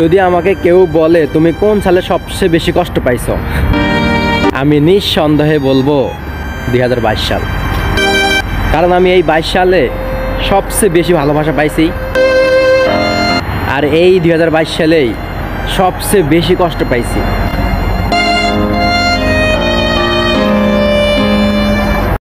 যদি আমাকে কেউ বলে, তুমি কোন সালে সবচেয়ে বেশি কষ্ট পাইছো? আমি নিঃসন্দেহে বলব দু হাজার বাইশ সাল। কারণ আমি এই বাইশ সালে সবচেয়ে বেশি ভালোবাসা পাইছি। আর এই দু হাজার বাইশ সালেই সবচেয়ে বেশি কষ্ট পাইছি।